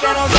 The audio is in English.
quiero